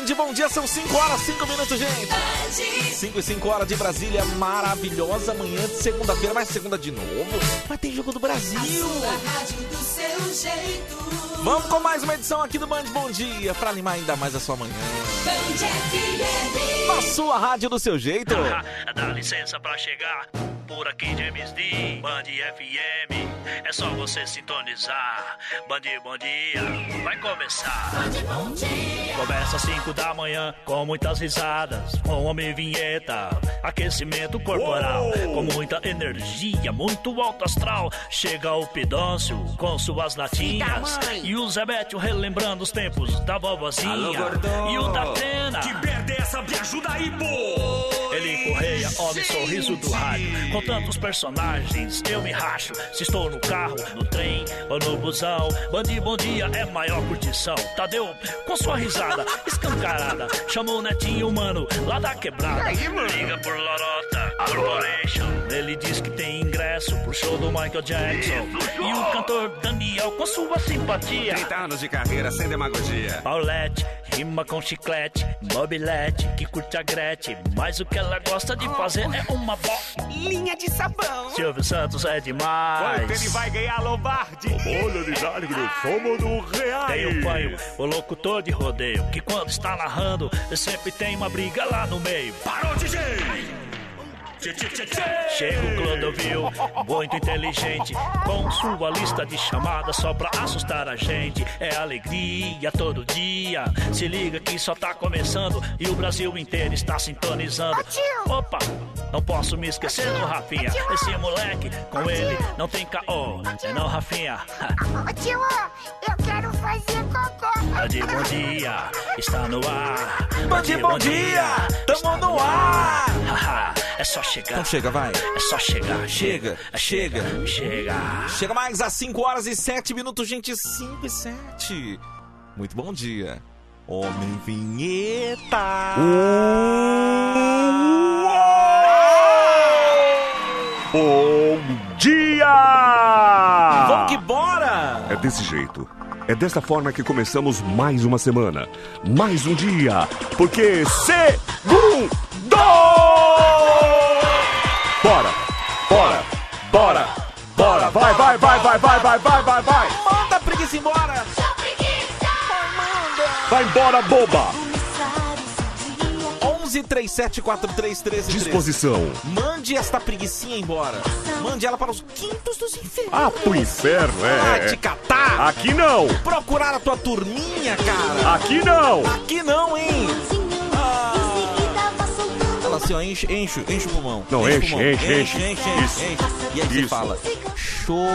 Band, bom dia, são 5 horas, 5 minutos, gente. 5 e 5 horas de Brasília, maravilhosa manhã de segunda-feira, mas segunda de novo. Vai ter jogo do Brasil. Vamos com mais uma edição aqui do Band Bom Dia, pra animar ainda mais a sua manhã. Na sua rádio do seu jeito. Dá licença pra chegar. Por aqui James D, Band FM. É só você sintonizar. Band Bom Dia, vai começar. Começa às 5 da manhã com muitas risadas, com homem vinheta, aquecimento corporal, com muita energia, muito alto astral. Chega o Pidôncio com suas latinhas e o Zebetio relembrando os tempos da vovozinha Alô, e o da Atena. Que merda é essa? Me ajuda aí, pô! Ele correia, homem sorriso do rádio. Com tantos personagens, eu me racho. Se estou no carro, no trem ou no busão. Bandi Bom Dia é maior curtição. Tadeu, com sua risada escancarada. Chamou o netinho, mano, lá da quebrada. Liga por Lorota Corporation. Ele diz que tem ingresso pro show do Michael Jackson. E o cantor Daniel, com sua simpatia. 30 anos de carreira sem demagogia. Paulette, rima com chiclete, mobilete, que curte a Gretchen. Mas o que ela gosta de fazer é uma bolinha de sabão. Silvio Santos é demais. Quanto ele vai ganhar Lombardi? Olha, Lidardo, somos do real. Tem o panho, o locutor de rodeio, que quando está narrando, sempre tem uma briga lá no meio. Parou, DJ! Chega o Clodovil, muito inteligente, com sua lista de chamadas só pra assustar a gente. É alegria todo dia. Se liga que só tá começando e o Brasil inteiro está sintonizando. Opa, não posso me esquecer do Rafinha. Esse moleque, com ele, não tem caô. É não, Rafinha. Ô tio, eu quero fazer cocô. Band Bom Dia está no ar. Band Bom Dia, tamo no ar. Haha, É só chegar. Então chega, vai. É só chegar. Chega, chega. Chega. Chega mais às 5 horas e 7 minutos, gente. 5 e 7. Muito bom dia. Homem Vinheta. Bom dia! Vamos que bora! É desse jeito. É dessa forma que começamos mais uma semana, mais um dia, porque segundo! Bora, bora, bora, bora, vai, vai, vai, vai, vai, vai, vai, vai, vai, Manda a preguiça embora! vai embora, boba! 11 37 43 13 Disposição. Mande esta preguicinha embora. Mande ela para os quintos dos infernos. Ah, pro inferno, Vai é. te é. catar! Aqui não, Procurar a tua turminha, cara! aqui não. Aqui não, hein? Fala assim, ó, enche, enche, enche o pulmão. Não, enche, enche, enche, enche. enche, Isso. enche. E aí você fala, show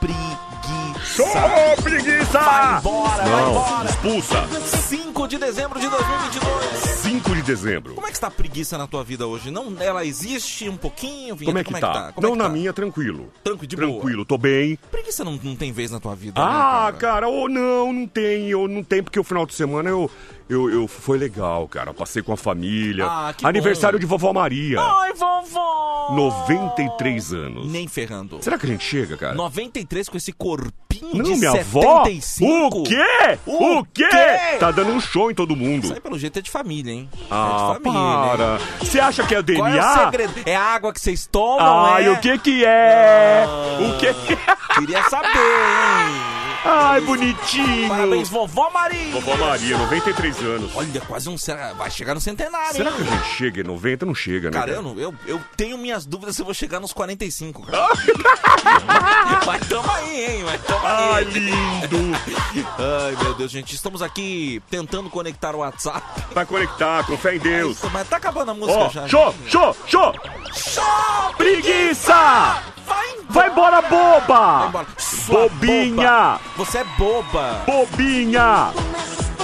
preguiça. Ô, preguiça! Vai embora, vai embora. expulsa. 5 de dezembro de 2022. 5 de dezembro. Como é que está a preguiça na tua vida hoje? Não, ela existe um pouquinho, Vinheta? Como é que tá? Como é Não, que na tá? minha, tranquilo. Tranquilo, de boa. Tranquilo, tô bem. Preguiça não, não tem vez na tua vida, Ah, né, cara, ou não, não tem, ou não tem, porque o final de semana eu, eu, eu foi legal, cara. Passei com a família. Ah, que Aniversário bom. de vovó Maria. Ai, vovó! 93 anos. Nem ferrando. Será que a gente chega, cara? 93 com esse corpinho Não, de minha avó? 75? O quê? O O quê? quê? Tá dando um show em todo mundo. Isso aí, pelo jeito, é de família, hein? Ah, é de família, hein? para. Você acha que é DNA? Qual é o segredo? É a água que vocês tomam, Ai, é? o que que é? Ah. O que que é? Queria saber, hein? Ai, bonitinho. Parabéns, vovó Maria! Vovó Maria, 93 anos. Olha, quase um... Vai chegar no centenário, Será hein? que a gente chega em 90? Não chega, né? Cara, eu, não- eu, eu tenho minhas dúvidas se eu vou chegar nos 45, cara. Mas tamo aí, hein? Mas tamo Ai, aí. lindo. Ai, meu Deus, gente. Estamos aqui tentando conectar o WhatsApp. Vai conectar, com fé em Deus. Mas tá acabando a música Ó, já. show, show, show. Show! Preguiça! Vai embora! Vai embora, boba! Vai embora. Bobinha! boba. Você é boba! Bobinha!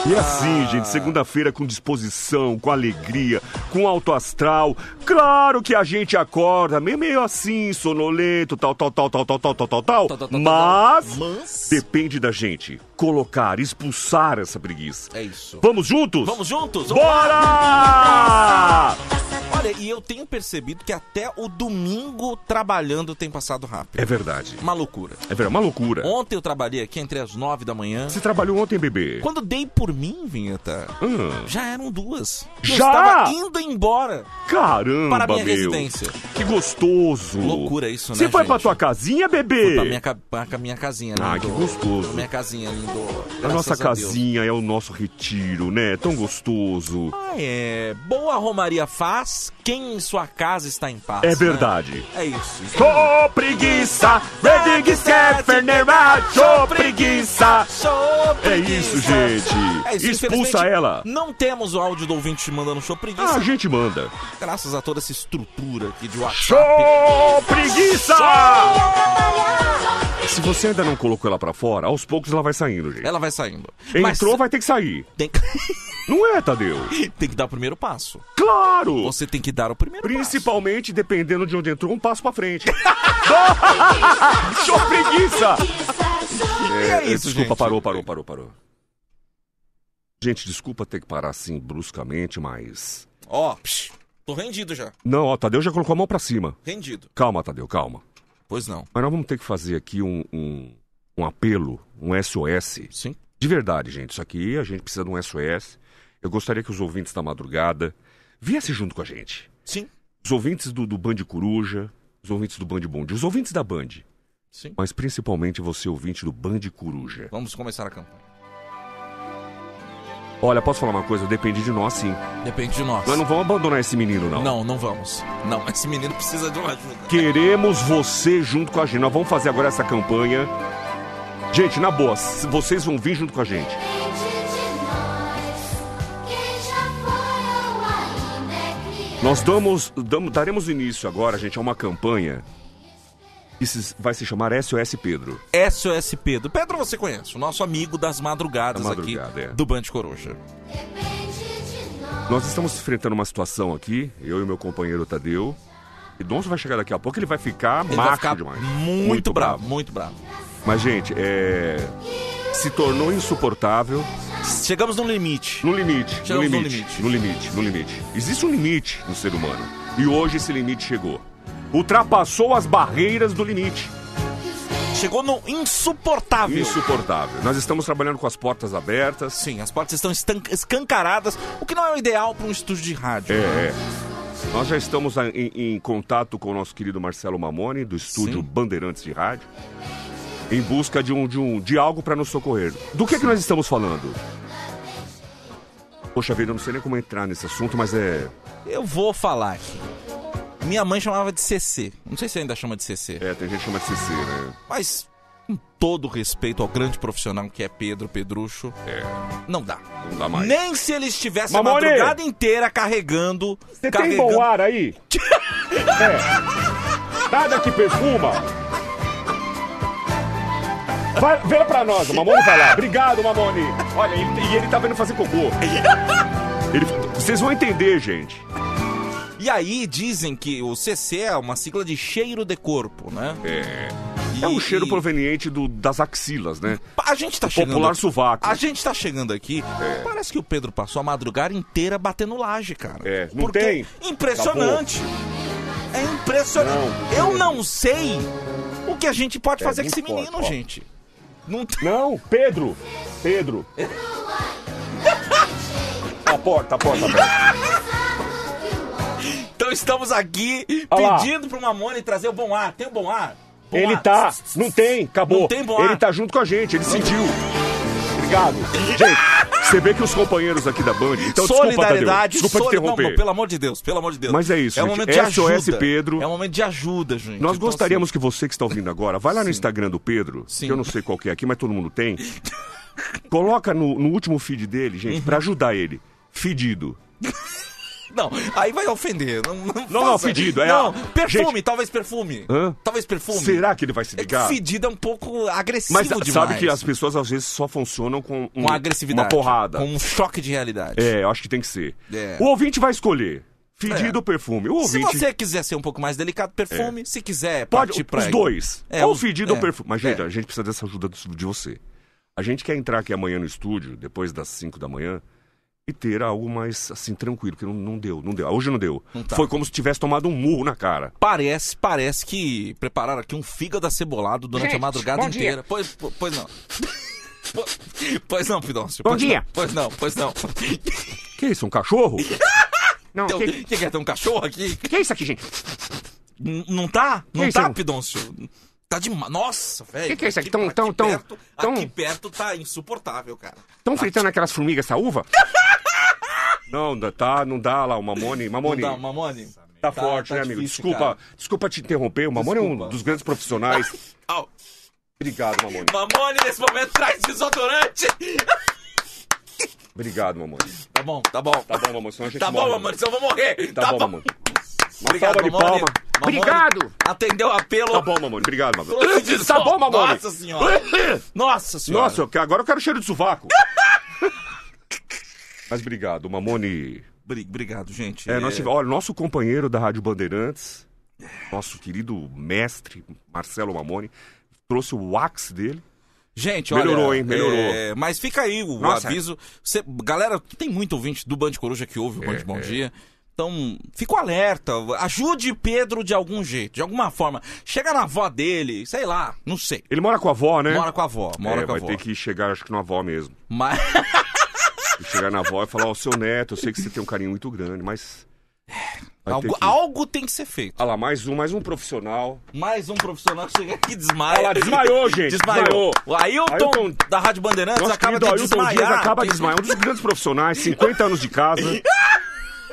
E assim, gente, segunda-feira com disposição, com alegria, com alto astral. Claro que a gente acorda meio, meio assim, sonolento, tal, tal, tal, tal, tal, tal, tal, tal, tal. Mas. Mas- depende da gente colocar, expulsar essa preguiça. É isso. Vamos juntos? Vamos juntos? Bora! Olha Olha, e eu tenho percebido que até o domingo trabalhando tem passado rápido. É verdade. Uma loucura. É verdade, uma loucura. Ontem eu trabalhei aqui entre as nove da manhã. Você trabalhou ontem, bebê? Quando dei por mim, Vinheta, Hum. já eram duas. Eu Já? estava indo embora Caramba, para a minha meu. residência. Que gostoso. Loucura isso, né, Você foi gente? pra tua casinha, bebê? Fui pra minha, pra minha casinha, Ah, lindo. que gostoso. Pra minha casinha, lindo. A nossa Graças Deus. casinha é o nosso retiro, né? Tão gostoso. Ah, é. Boa Romaria faz quem em sua casa está em paz. É né? verdade. É isso. Sou preguiça, sou preguiça. É preguiça. isso, gente. É isso, Expulsa ela. Não temos o áudio do ouvinte mandando show Ah, preguiça. a gente manda. Graças a toda essa estrutura aqui de WhatsApp. Sou preguiça! Se você ainda não colocou ela pra fora, aos poucos ela vai saindo, gente. Ela vai saindo. Entrou, vai ter que sair. Tem... Não é, Tadeu? tem que dar o primeiro passo. Claro! Você tem que dar o primeiro Principalmente dependendo de onde entrou, um passo pra frente. Show preguiça! E é isso, desculpa, gente. parou, parou, parou, parou. Gente, desculpa ter que parar assim bruscamente, mas. Ó, psh, tô rendido já. Não, ó, Tadeu já colocou a mão pra cima. Rendido. Calma, Tadeu, calma. Pois não. Mas nós vamos ter que fazer aqui um, um, um apelo, um SOS. Sim. De verdade, gente. Isso aqui a gente precisa de um SOS. Eu gostaria que os ouvintes da madrugada viessem junto com a gente. Sim. Os ouvintes do, do Band Coruja, os ouvintes do Band Bom Dia, os ouvintes da Band. Sim. Mas principalmente você, ouvinte do Band Coruja. Vamos começar a campanha. Olha, posso falar uma coisa? Depende de nós, sim. Depende de nós. Nós não vamos abandonar esse menino, não. Não, não vamos. Não, esse menino precisa de uma ajuda. Queremos você junto com a gente. Nós vamos fazer agora essa campanha. Gente, na boa, vocês vão vir junto com a gente. Nós damos, damos- daremos início agora, gente, a uma campanha que se- vai se chamar SOS Pedro. SOS Pedro. Pedro você conhece, o nosso amigo das madrugadas Da madrugada, aqui é. do Band Coruja. Nós estamos enfrentando uma situação aqui, eu e meu companheiro Tadeu. E Donzo vai chegar daqui a pouco, ele vai ficar Ele macho vai ficar demais. muito, bravo, muito bravo. Mas, gente, é... se tornou insuportável. Chegamos no limite. No limite, no Chegamos no limite, limite. no limite, no limite. Existe um limite no ser humano. E hoje esse limite chegou. Ultrapassou as barreiras do limite. Chegou no insuportável. Insuportável. Nós estamos trabalhando com as portas abertas. Sim, as portas estão escancaradas, o que não é o ideal para um estúdio de rádio. É, é. Nós já estamos em, em contato com o nosso querido Marcelo Mamoni, do estúdio Sim. Bandeirantes de Rádio, em busca de, um, de, um, de algo para nos socorrer. Do que, que nós estamos falando? Poxa vida, eu não sei nem como entrar nesse assunto, mas é. Eu vou falar aqui. Minha mãe chamava de CC. Não sei se ainda chama de CC. É, tem gente que chama de CC, né? Mas, com todo respeito ao grande profissional que é Pedro Pedrucho, É, não dá. não dá mais. Nem se ele estivesse Mamone! a madrugada inteira carregando. Você tem carregando... bom ar aí? é. Nada que perfuma? Vai, vem pra nós, o Mamone vai lá. Obrigado, Mamone. Olha, ele, e ele tá vendo fazer cocô. Ele, vocês vão entender, gente. E aí dizem que o CC é uma sigla de cheiro de corpo, né? É. É um cheiro proveniente do, das axilas, né? A gente tá chegando. Popular sovaco. A gente tá chegando aqui. Parece que o Pedro passou a madrugada inteira batendo laje, cara. É, não Porque tem. Impressionante. É impressionante. Não, Eu não sei o que a gente pode É, fazer com esse muito menino, forte, ó. gente. Não tem. Não, Pedro. Pedro. A porta, a porta. aberta. Então estamos aqui Olha lá. pedindo pro Mamone trazer o bom ar. Tem o bom ar? Bom Ele ar. tá. Não tem, acabou. Não tem bom ar. Ele tá junto com a gente, ele sentiu. Obrigado. Gente, você vê que os companheiros aqui da Band. Então, desculpa, Tadeu. Solidariedade, Desculpa te soli- interromper. Não, pelo amor de Deus, pelo amor de Deus. Mas é isso, É um gente. momento de SOS ajuda. Pedro. É um momento de ajuda, gente. Nós Então, gostaríamos assim, que você que está ouvindo agora, vai lá no Instagram do Pedro, Sim. que eu não sei qual que é aqui, mas todo mundo tem. Coloca no, no último feed dele, gente, Uhum. pra ajudar ele. Fedido. Não, aí vai ofender. Não, não, Não, não, faça. fedido, é Não, a- perfume, Gente- talvez perfume. Hã? Talvez perfume. Será que ele vai se É ligar? fedido é um pouco agressivo Mas demais. sabe que as pessoas às vezes só funcionam com, um- Com agressividade. uma porrada. Com um choque de realidade. É, eu acho que tem que ser. É. O ouvinte vai escolher. Fedido É. ou perfume. O Se ouvinte você quiser ser um pouco mais delicado, perfume. Se quiser, pode pra os dois. É, ou os- fedido ou é, perfume. Mas, gente, é. a gente precisa dessa ajuda de você. A gente quer entrar aqui amanhã no estúdio, depois das 5 da manhã, e ter algo mais, assim, tranquilo, que não, não deu, não deu. Hoje não deu. Não tá. Foi como se tivesse tomado um murro na cara. Parece, parece que prepararam aqui um fígado acebolado durante a Gente, madrugada bom dia. inteira. Pois, po- pois não. Po- Pois não, Pidoncio. Bom pois dia. Não, pois não, pois não. Que isso, um cachorro? Não, Então, que, que, que é? Tem um cachorro aqui? que é isso aqui, gente? N- Não tá? Não isso? tá, Pidoncio? Tá demais. Nossa, velho. Que que é isso aqui? Aqui- Tão- tão- aqui tão- perto- tão- Aqui perto tá insuportável, cara. Estão fritando aquelas formigas essa uva? Não, dá- tá, não dá lá, o Mamone. Mamone, Não dá, Mamone? tá, forte, tá né, amigo? difícil, desculpa, cara. desculpa te interromper. O Mamone é Desculpa. um dos grandes profissionais. Obrigado, Mamone. Mamone, nesse momento, traz desodorante. Obrigado, Mamone. Tá bom, tá bom. Tá bom, Mamone, senão a gente Tá bom, morre. Mamone, senão eu vou morrer. Tá, bom, Mamone. Uma Obrigado, salva de Mamone. palma. Mamone Obrigado. Atendeu o apelo. Tá bom, Mamone. Obrigado, Mamone. Tá bom, Mamone. Nossa senhora. Nossa senhora. Nossa, agora eu quero cheiro de sovaco. Mas obrigado, Mamone. Bri- Obrigado, gente. É, nós tive- olha, nosso companheiro da Rádio Bandeirantes, nosso querido mestre Marcelo Mamone, trouxe o wax dele. Gente, Melhorou, olha, hein? Melhorou. é, mas fica aí o Nossa. aviso. Você- galera, tem muito ouvinte do Band Coruja que ouve o Band É, Bom é. Então, fica o alerta. Ajude Pedro de algum jeito, de alguma forma. Chega na avó dele, sei lá, não sei. Ele mora com a avó, né? Mora com a avó, mora é, com a vai avó. ter que chegar, acho que na avó mesmo. Mas. Chegar na avó e falar, ó, seu neto, eu sei que você tem um carinho muito grande, mas. Ter algo, que... algo tem que ser feito. Ah lá, mais um, mais um profissional. Mais um profissional que chega aqui e desmaia. Olha lá, desmaiou, gente, Desmaiou. desmaiou. O Ailton, Ailton- da Rádio Bandeirantes Nosso acaba de Ailton desmaiar. Dias acaba de desmaiar. Um dos grandes profissionais, 50 anos de casa.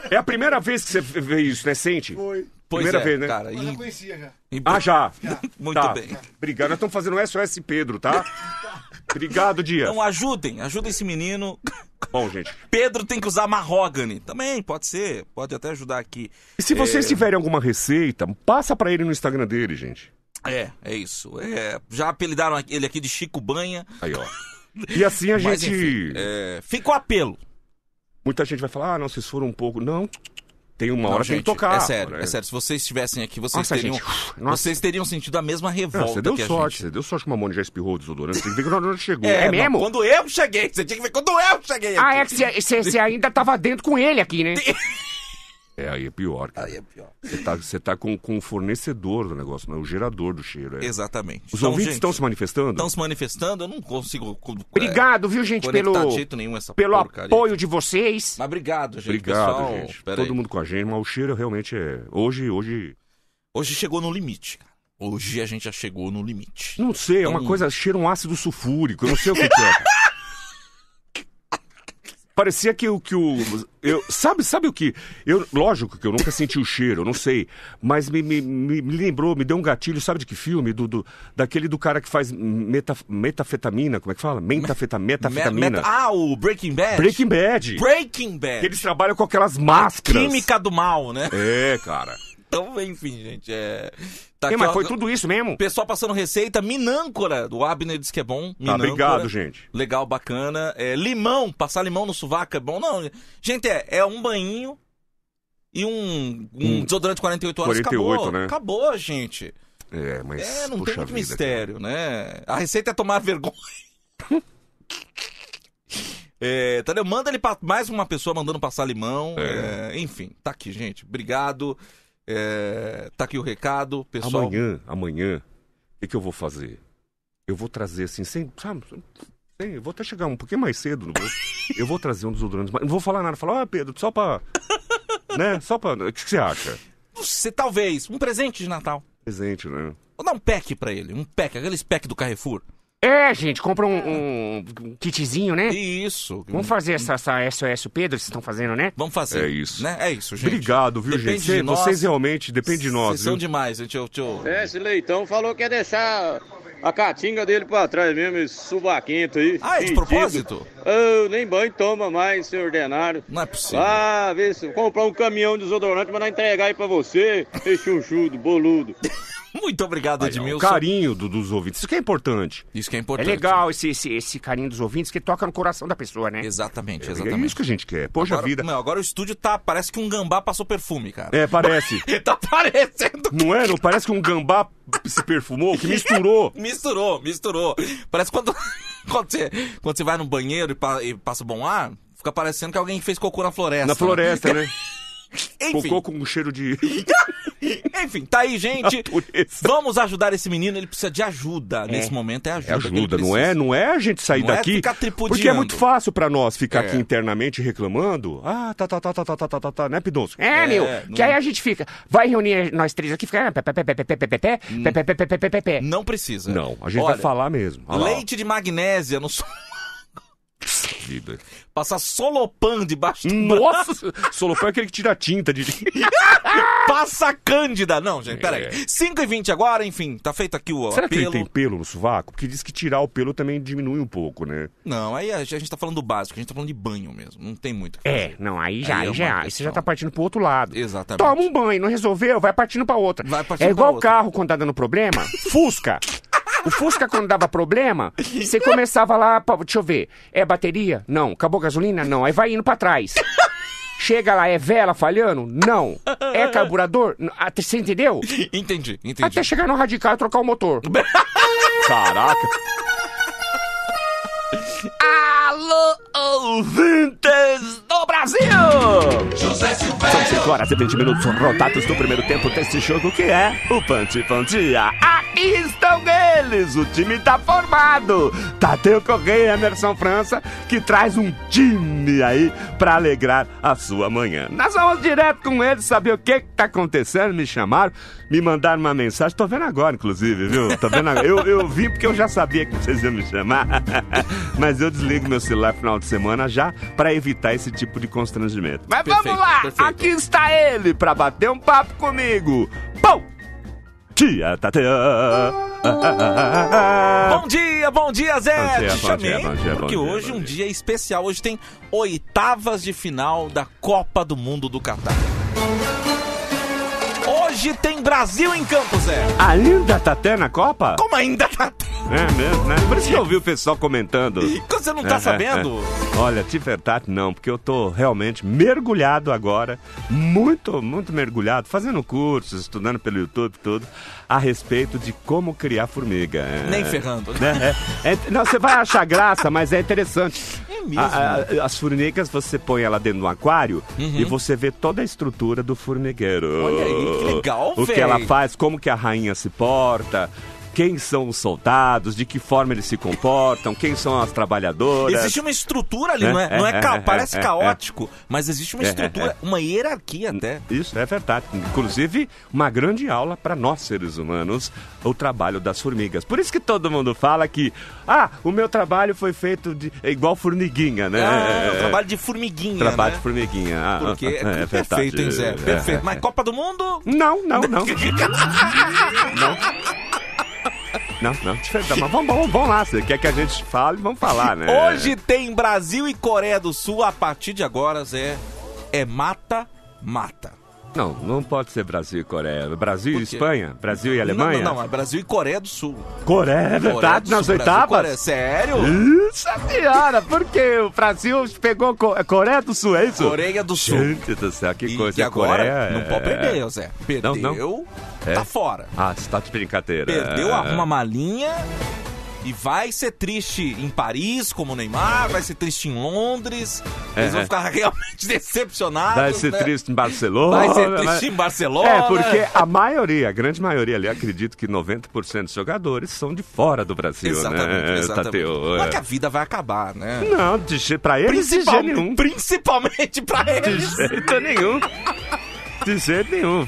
É a primeira vez que você vê isso, né, Sente? Foi. Pois Primeira é, vez, né? cara. Eu já e- conhecia já. e- Ah, já? Muito Tá. bem. Obrigado. Nós estamos fazendo SOS Pedro, tá? Obrigado, Dias. Então ajudem, ajudem esse menino. Bom, gente. Pedro tem que usar mahogany. Também, pode ser. Pode até ajudar aqui. E se vocês tiverem alguma receita, passa pra ele no Instagram dele, gente. É, é isso. É, já apelidaram ele aqui de Chico Banha. Aí, ó. E assim a Mas, gente. enfim, é, fica o apelo. Muita gente vai falar, ah, não, vocês foram um pouco. Não. Tem uma Não, hora que tem gente, que tocar. É sério, né? é sério. Se vocês estivessem aqui, vocês Nossa, teriam. gente. Vocês teriam sentido a mesma Não, revolta você deu sorte, gente. você deu sorte que o Mamone já espirrou o desodorante. Tem que ver quando não chegou. É, É mesmo? não, quando eu cheguei, você tinha que ver quando eu cheguei. Ah, é aqui. que você ainda tava dentro com ele aqui, né? É, aí é pior. cara. Aí é pior. Você tá, você tá com, com o fornecedor do negócio, não é o gerador do cheiro. É. Exatamente. Os Então, ouvintes gente, estão se manifestando? estão se manifestando, eu não consigo. co- é, Obrigado, viu, gente, pelo, jeito nenhum essa pelo porcaria. apoio de vocês. Mas obrigado, gente. Obrigado, pessoal. gente. Pera Todo aí. mundo com a gente, mas o cheiro realmente é. Hoje, hoje. Hoje chegou no limite, cara. Hoje a gente já chegou no limite. Não sei, é uma Então- coisa. Cheira um ácido sulfúrico, eu não sei o que, que é. Parecia que o que o eu sabe sabe o que eu lógico que eu nunca senti o cheiro, eu não sei, mas me, me, me, lembrou, me deu um gatilho, sabe de que filme do, do daquele do cara que faz meta, metafetamina, como é que fala? Mentafeta, metafetamina. Me- meta- Ah, o Breaking Bad. Breaking Bad. Breaking Bad. Eles trabalham com aquelas máscaras. Química do mal, né? É, cara. Então, enfim, gente, é... Tá É, aqui, mas ó, foi tudo isso mesmo? Pessoal passando receita, minâncora, do Abner diz que é bom. Tá, obrigado, gente. Legal, bacana. É, limão, passar limão no sovaco é bom. Não, gente, é, é um banho e um, um Hum. desodorante 48 horas. 48, acabou, né? acabou, gente. É, mas É, não tem muito mistério, né? A receita é tomar vergonha. É, entendeu? Manda ele pra mais uma pessoa mandando passar limão. é, enfim, tá aqui, gente. Obrigado. É, tá aqui o recado, pessoal. Amanhã, amanhã, o que, que eu vou fazer? Eu vou trazer assim, sem, sabe? Sem, eu vou até chegar um pouquinho mais cedo, vou? Eu vou trazer um desodorante, mas não vou falar nada. Falar, ah, Pedro, só pra. né? Só pra. O que, que você acha? Você talvez, um presente de Natal. Presente, né? Vou dar um pack pra ele, um pack, aqueles pack do Carrefour. É, gente, compra um, um- um kitzinho, né? Isso. Vamos fazer essa, essa SOS o Pedro, vocês estão fazendo, né? Vamos fazer. É isso. Né? É isso, gente. Obrigado, viu, Depende gente? de Cê- nós. Vocês realmente, depende de nós, Vocês são demais, gente. Eu, eu... É, esse leitão falou que ia deixar a caatinga dele pra trás mesmo, esse subaquento aí. Ah, é de propósito? Ah, nem banho toma mais, seu ordenário. Não é possível. Ah, vê se comprar um caminhão de desodorante, mandar entregar aí pra você, esse chunchudo, boludo. Muito obrigado, O Edmilson. carinho do- dos ouvintes, isso que é importante. Isso que é É importante. legal esse, esse, esse carinho dos ouvintes que toca no coração da pessoa, né? Exatamente, É exatamente. isso que a gente quer. Poxa agora, vida. Não, agora o estúdio tá. Parece que um gambá passou perfume, cara. É, parece. tá parecendo. Não é? Não parece que um gambá se perfumou, que misturou. Misturou, misturou. Parece quando, quando, você, quando você vai no banheiro e, pa- e passa bom ar, Fica parecendo que alguém fez cocô na floresta. Na floresta, né? Enfim, Cocô com um cheiro de. enfim, tá aí, gente. Vamos ajudar esse menino, ele precisa de ajuda. Nesse momento é ajuda. É ajuda, não é, não é a gente sair Não é daqui. ficar tripudiando. porque é muito fácil pra nós ficar É. aqui internamente reclamando. Ah, tá, tá, tá, tá, tá, tá, tá, tá, tá, né, Pidonço? É, meu, que aí a gente fica, vai reunir nós três aqui, fica... Não precisa. Não, a gente Olha, vai falar mesmo. Olha lá. Leite de magnésia no Vida. Passar solopan debaixo do. Nossa, Solopão é aquele que tira a tinta de. Passa cândida. Não, gente, peraí. 5 e 20 agora, enfim, tá feito aqui o É. Será que ele apelo. tem pelo no sovaco? Porque diz que tirar o pelo também diminui um pouco, né? Não, aí a gente tá falando do básico, a gente tá falando de banho mesmo. Não tem muito. o que É, fazer. não, aí já, Aí é já, aí você já tá partindo pro outro lado. Exatamente. Toma um banho, não resolveu, vai partindo pra outra. Vai partindo é igual pra outra. carro quando tá dando problema, Fusca. O Fusca, quando dava problema, você começava lá, deixa eu ver, é bateria? Não. Acabou a gasolina? Não. Aí vai indo pra trás. Chega lá, é vela falhando? Não. É carburador? Até, você entendeu? Entendi, entendi. Até chegar no radical e trocar o motor. Caraca! Alô, ouvintes do Brasil! São 5 horas e 20 minutos rodados do primeiro tempo deste jogo que é o Punch Pantia. Aqui estão eles, o time tá formado. Tadeu Correia e Emerson França, que traz um time aí pra alegrar a sua manhã. Nós vamos direto com eles saber o que que tá acontecendo, me chamaram, me mandaram uma mensagem, tô vendo agora, inclusive, viu? Tô vendo agora. Eu, eu vim porque eu já sabia que vocês iam me chamar, mas eu desligo meu celular final de semana já pra evitar esse tipo de constrangimento. Mas Perfeito, vamos lá, perfeito. aqui está ele pra bater um papo comigo. Pão! Tia Tadeu! Bom dia, bom dia, Zé! Bom dia, Te bom chamei, dia, bom dia, porque bom dia, hoje bom um dia. dia especial. Hoje tem oitavas de final da Copa do Mundo do Catar. Hoje tem Brasil em campo, Zé. Ainda tá até na Copa? Como ainda tá? É mesmo, né? Por isso que eu vi o pessoal comentando. Você não tá É, sabendo? é, é. Olha, de verdade não, porque eu tô realmente mergulhado agora, muito, muito mergulhado, fazendo cursos, estudando pelo YouTube tudo, a respeito de como criar formiga. É, Nem ferrando. né? É, é- não, você vai achar graça, mas é interessante. Mesmo? A- a- as formigas, você põe ela dentro de um aquário e você vê toda a estrutura do formigueiro. Uhum. Olha aí, que legal, O que ela faz, como que a rainha se porta, quem são os soldados, de que forma eles se comportam, quem são as trabalhadoras. Existe uma estrutura ali, É, não é? Não é, é, é, parece é, caótico, mas existe uma É, é, estrutura, uma hierarquia até. Isso é verdade. Inclusive, uma grande aula para nós seres humanos, o trabalho das formigas. Por isso que todo mundo fala que, ah, o meu trabalho foi feito de é igual formiguinha, né? Ah, É, o trabalho de formiguinha, trabalho né? de formiguinha. Ah, Porque é, é, verdade. perfeito, hein, Zé? É, Perfeito. é, Mas é. Copa do Mundo? Não, não, não. Não, não, de verdade. Mas vamos, vamos, vamos lá, você quer que a gente fale, vamos falar, né? Hoje tem Brasil e Coreia do Sul. A partir de agora, Zé, é mata-mata. Não, não pode ser Brasil e Coreia. Brasil e? Espanha? Brasil e Alemanha? Não, não, não, é Brasil e Coreia do Sul. Coreia, é verdade, nas oitavas? Sério? Nossa senhora, por que o Brasil pegou Co- Coreia do Sul, é isso? Coreia do Sul. Gente do céu, que E, coisa. e agora, Coreia não é- pode perder, Zé. Perdeu, Não, É. tá fora. Ah, você tá de brincadeira. Perdeu, É. arruma a malinha e vai ser triste em Paris, como o Neymar, vai ser triste em Londres. Eles É, vão é. ficar realmente decepcionados. Vai ser né? triste em Barcelona. Vai ser triste mas- em Barcelona. É, porque a maioria, a grande maioria ali, acredito que 90% dos jogadores são de fora do Brasil, Exatamente, né? exatamente. Tateu? Mas É. que a vida vai acabar, né? Não, de, pra eles de jeito nenhum. Principalmente pra De eles. jeito nenhum. De jeito nenhum.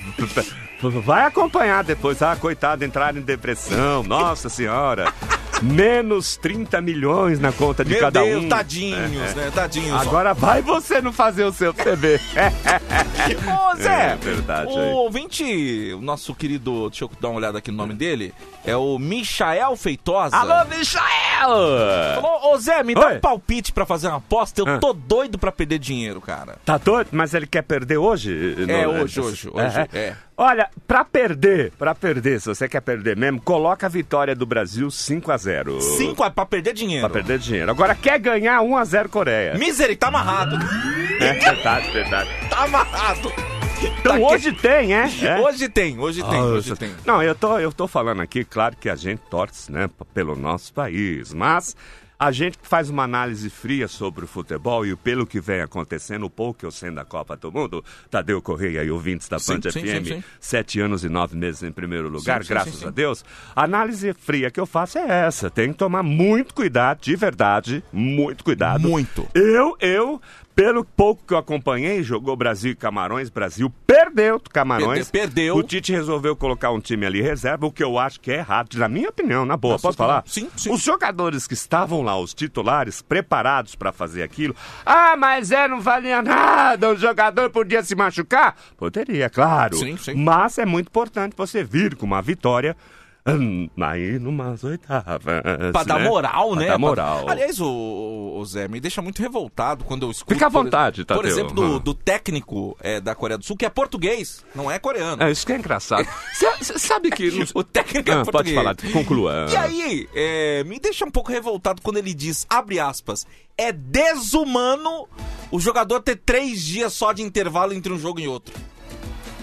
Vai acompanhar depois. Ah, coitado, entrar em depressão. Nossa senhora. Menos 30 milhões na conta de Meu cada Deus, um. tadinhos, É, é. né? Tadinhos. Agora vai você não fazer o seu TV. Ô, Zé, É verdade, o aí. ouvinte, o nosso querido, deixa eu dar uma olhada aqui no nome dele, é o Michael Feitosa. Alô, Michael! Falou, ô Zé, me dá Oi. um palpite pra fazer uma aposta, eu Ah. tô doido pra perder dinheiro, cara. Tá doido? Mas ele quer perder hoje? É, Não, hoje, hoje, hoje, é. Olha, pra perder, pra perder, se você quer perder mesmo, coloca a vitória do Brasil 5 a 0 Cinco é pra perder dinheiro. Pra perder dinheiro. Agora quer ganhar 1 a 0 Coreia. Misericórdia, tá amarrado. É verdade, verdade. Tá amarrado. Então Tá hoje tem, é? É? Hoje tem, hoje tem, hoje tem. Não, eu tô, eu tô falando aqui, claro que a gente torce, né, pelo nosso país, mas a gente faz uma análise fria sobre o futebol e pelo que vem acontecendo, o pouco que eu sei da Copa do Mundo, Tadeu Correia e ouvintes da Band sim, FM, sim, sim. sete anos e nove meses em primeiro lugar, graças a Deus. A análise fria que eu faço é essa. Tem que tomar muito cuidado, de verdade, muito cuidado. Muito. Eu, eu, pelo pouco que eu acompanhei, jogou Brasil e Camarões, Brasil perdeu Camarões. Perdeu, perdeu. O Tite resolveu colocar um time ali reserva, o que eu acho que é errado, na minha opinião, na boa. Na sua Posso falar? Sim, sim. Os jogadores que estavam lá, os titulares, preparados para fazer aquilo. Ah, mas é, não valia nada, o jogador podia se machucar? Poderia, claro. Sim, sim. Mas é muito importante você vir com uma vitória. Hum, Aí numas oitavas. Pra dar né? moral, Pra né? dar moral. Aliás, o, o Zé, me deixa muito revoltado quando eu escuto. Fica à por- vontade, Por Tadeu. exemplo, do, Hum. do técnico é, da Coreia do Sul, que é português, não é coreano. É, isso que é engraçado. Você sabe que. no- O técnico é Ah, pode português. falar, conclua. E aí, é, me deixa um pouco revoltado quando ele diz, abre aspas, é desumano o jogador ter três dias só de intervalo entre um jogo e outro.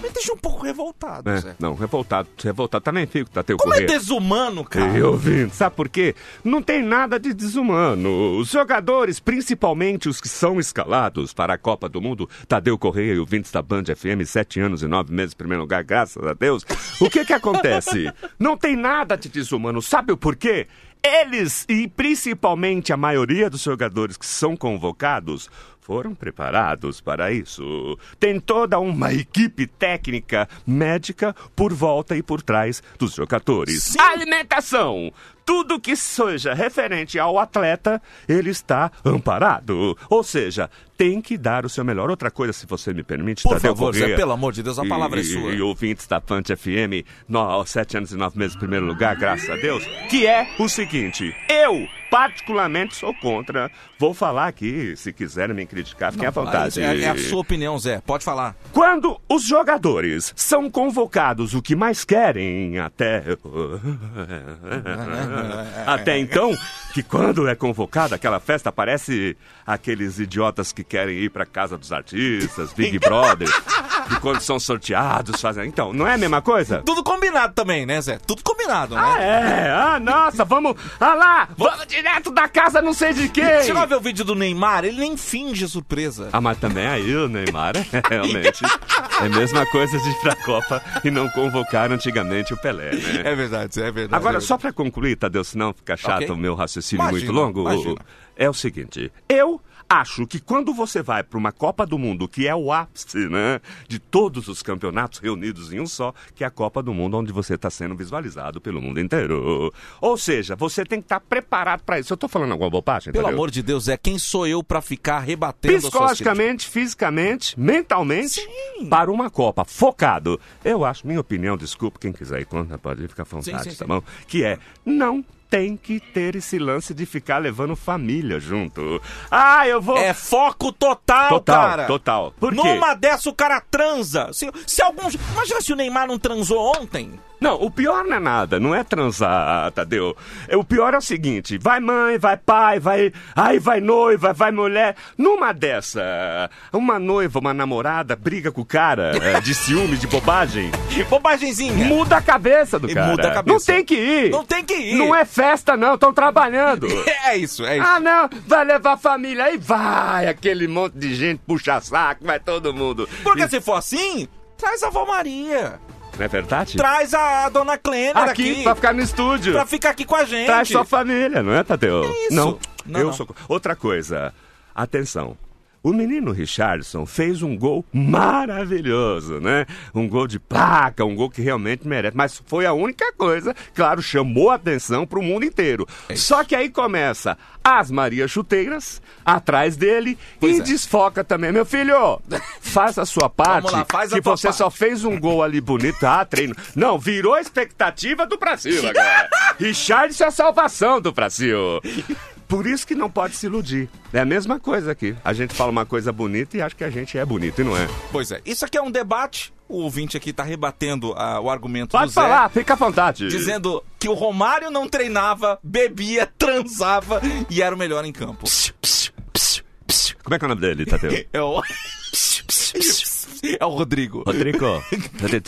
Me deixa um pouco revoltado, É, Zé. não, revoltado. Revoltado também fico, Tateu Como é Corrêa. desumano, cara? E ouvindo, sabe por quê? Não tem nada de desumano. Os jogadores, principalmente os que são escalados para a Copa do Mundo, Tadeu Correia e ouvintes da Band FM, sete anos e nove meses em primeiro lugar, graças a Deus. O que que acontece? Não tem nada de desumano. Sabe o porquê? Eles, e principalmente a maioria dos jogadores que são convocados, foram preparados para isso. Tem toda uma equipe técnica, médica, por volta e por trás dos jogadores. Alimentação! Tudo que seja referente ao atleta, ele está amparado. Ou seja, tem que dar o seu melhor. Outra coisa, se você me permite, Por Tadeu favor, Zé, Corrêa, pelo amor de Deus, a palavra é e, sua. E ouvintes da Pante FM, no, sete anos e nove meses em primeiro lugar, graças a Deus, que é o seguinte, eu, particularmente, sou contra, vou falar aqui, se quiserem me criticar, fiquem à vontade. É, é a sua opinião, Zé. Pode falar. Quando os jogadores são convocados, o que mais querem até. até então, que quando é convocado aquela festa, parece aqueles idiotas que querem ir pra casa dos artistas, Big Brother, e quando são sorteados, fazem. Então, não é a mesma coisa? Tudo combinado também, né, Zé? Tudo combinado, né? Ah, é? Ah, nossa, vamos. Ah lá! Vamos direto da casa, não sei de quem! Chegou a ver o vídeo do Neymar? Ele nem finge surpresa. Ah, mas também aí o Neymar, realmente. É a mesma coisa de ir pra Copa e não convocar antigamente o Pelé, né? É verdade, é verdade. Agora, é só pra concluir, Tadeu, senão fica chato Ok. o meu raciocínio Imagina, muito longo. imagina. É o seguinte, eu acho que quando você vai pra uma Copa do Mundo, que é o ápice, né, de todos os campeonatos reunidos em um só, que é a Copa do Mundo, onde você está sendo visualizado pelo mundo inteiro. Ou seja, você tem que estar preparado pra isso. Eu tô falando alguma bobagem, Pelo amor de Deus, Zé, quem sou eu pra ficar rebatendo Psicologicamente, fisicamente, mentalmente, para uma Copa, focado. Eu acho, minha opinião, desculpa, quem quiser ir contra, pode ficar à vontade, Sim, sim, tá sim. bom? Que é, não tem que ter esse lance de ficar levando família junto. Ah, eu vou... É foco total, Total, cara. total. Por quê? Numa dessa o cara transa. Se, se algum. Imagina se o Neymar não transou ontem. Não, o pior não é nada, não é transar, Tadeu. É, O pior é o seguinte: vai mãe, vai pai, vai. Aí vai noiva, vai mulher. Numa dessa, uma noiva, uma namorada briga com o cara é, de ciúme, de bobagem. Bobagemzinha. Muda a cabeça do E cara. muda a cabeça. Não tem que ir. Não tem que ir. Não é festa, não, estão trabalhando. É isso, é isso. Ah, não, vai levar a família aí, vai, aquele monte de gente puxa saco, vai todo mundo. Porque E- se for assim, traz a avó Maria. Não é verdade? Traz a dona Clênia aqui, aqui. pra ficar no estúdio. pra ficar aqui com a gente. Traz sua família, não é, Tadeu? isso. Não, Não, eu não. sou. Outra coisa, atenção. O menino Richardson fez um gol maravilhoso, né? Um gol de placa, um gol que realmente merece. Mas foi a única coisa, claro, chamou a atenção pro mundo inteiro. É Só que aí começa as Maria Chuteiras atrás dele Pois e é. desfoca também. Meu filho, faz a sua parte. lá, faz que você parte. só fez um gol ali bonito. Ah, treino. Não, virou a expectativa do Brasil agora. Richardson é a salvação do Brasil. Por isso que não pode se iludir. É a mesma coisa aqui. A gente fala uma coisa bonita e acha que a gente é bonito e não é. Pois é, isso aqui é um debate. O ouvinte aqui tá rebatendo ah, o argumento Pode do Zé. falar, fica à vontade. Dizendo que o Romário não treinava, bebia, transava e era o melhor em campo. Psiu, psiu, psiu, psiu. Como é que é o nome dele, Tadeu? É o. É o Rodrigo. Rodrigo,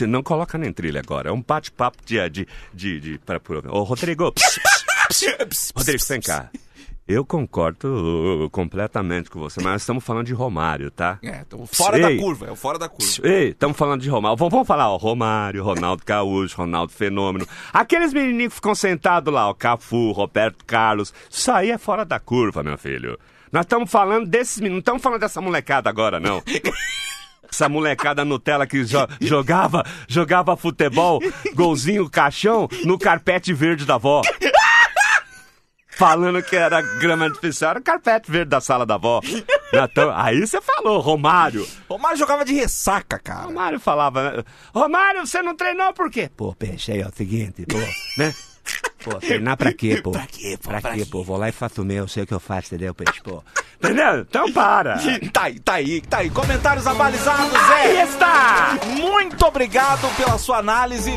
não coloca nem trilha agora. É um bate-papo de. de, de, de pra, Ô, Rodrigo. psiu, psiu, psiu. Rodrigo, vem cá. Eu concordo uh, completamente com você, mas nós estamos falando de Romário, tá? É, então, fora Ei. da curva, é o fora da curva. Ei, estamos falando de Romário. Vamos, vamos falar, ó, Romário, Ronaldo Gaúcho, Ronaldo Fenômeno. Aqueles menininhos que ficam sentados lá, o Cafu, Roberto Carlos. Isso aí é fora da curva, meu filho. Nós estamos falando desses meninos, não estamos falando dessa molecada agora, não. Essa molecada Nutella que jo- jogava, jogava futebol, golzinho, caixão, no carpete verde da avó. Falando que era grama artificial, era carpete verde da sala da avó. Então, aí você falou, Romário. Romário jogava de ressaca, cara. Romário falava, né? Romário, você não treinou por quê? Pô, peixe, aí é o seguinte, pô, né? Pô, treinar pra quê, pô? Pra quê, pô? Pra Pra quê, quê? pô? Vou lá e faço o meu, sei o que eu faço, entendeu, peixe, pô? Entendeu? Então para. Tá aí, tá aí, tá aí. Comentários abalizados, Aí Zé. está! Muito obrigado pela sua análise.